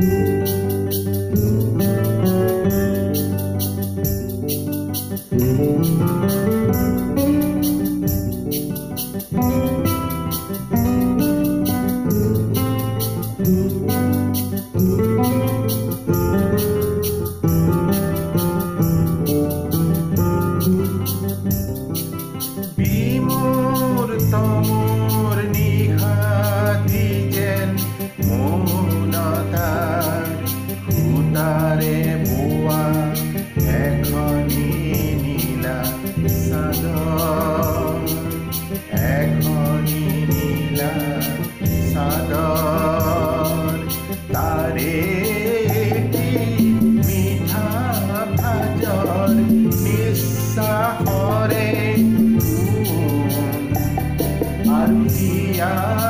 Thank you. Yeah.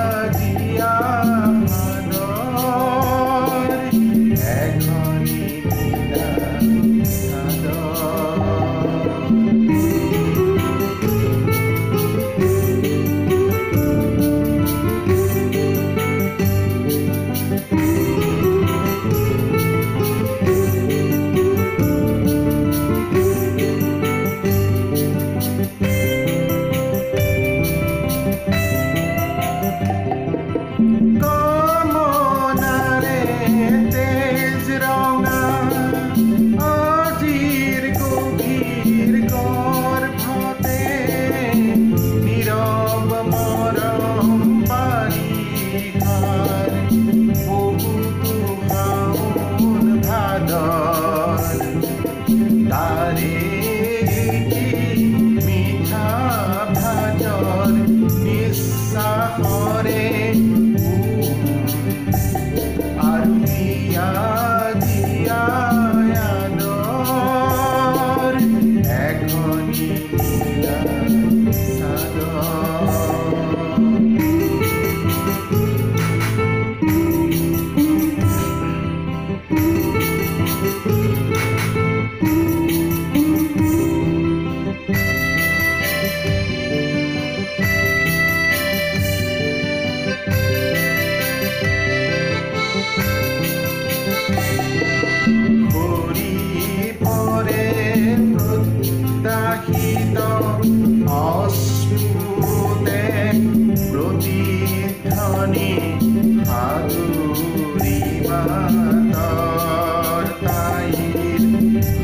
Oh.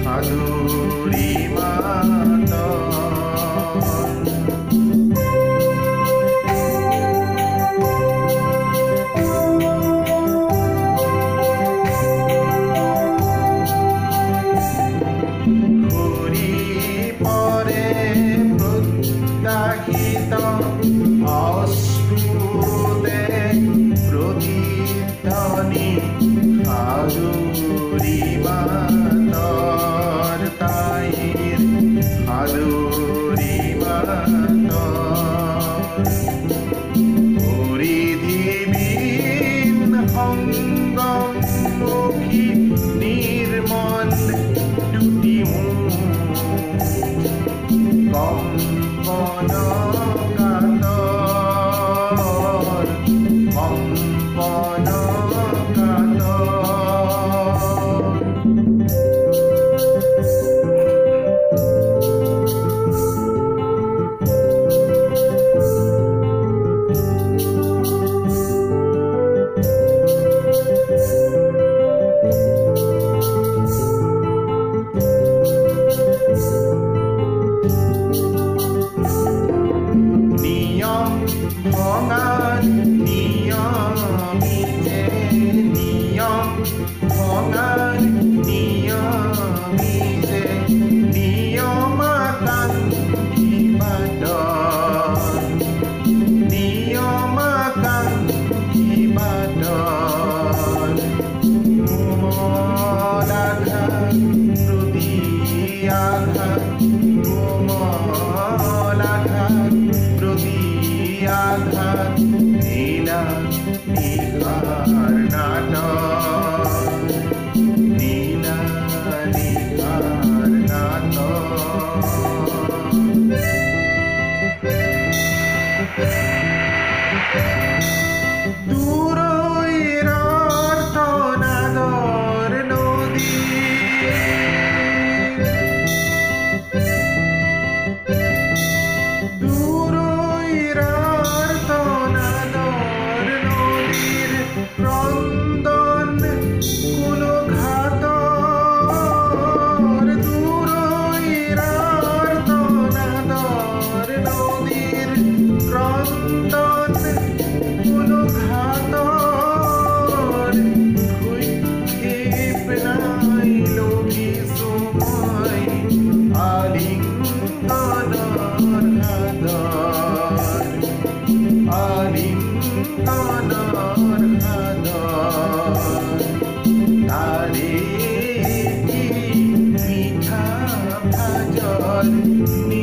Hallelujah. Lord.